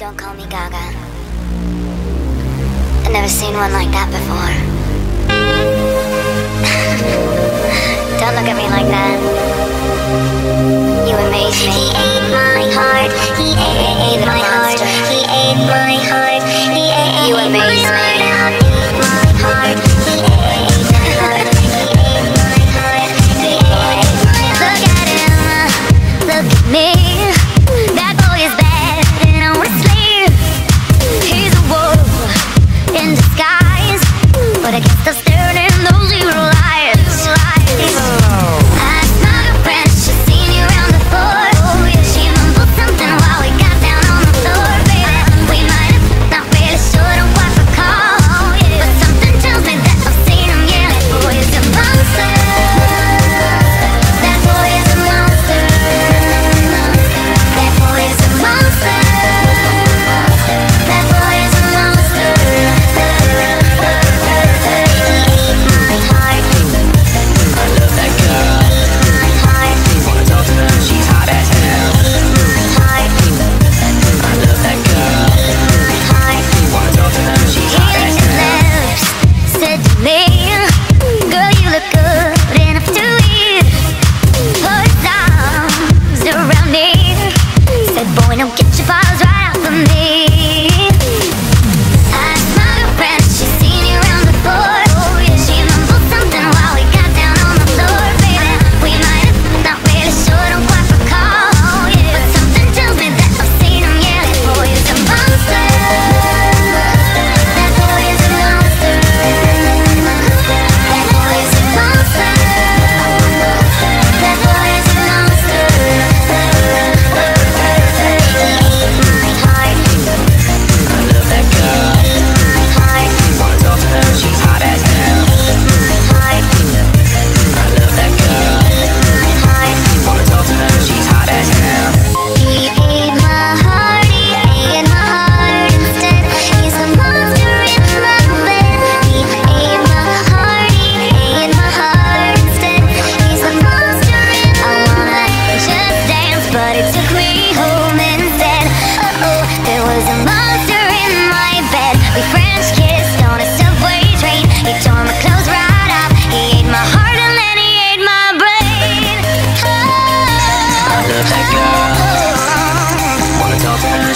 Don't call me Gaga. I've never seen one like that before. Don't look at me like that. You amaze me.